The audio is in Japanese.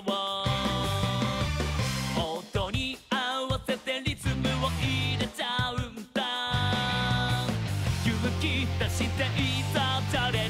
よう音に合わせてリズムを入れちゃうんだ。勇気出していざチャレンジ。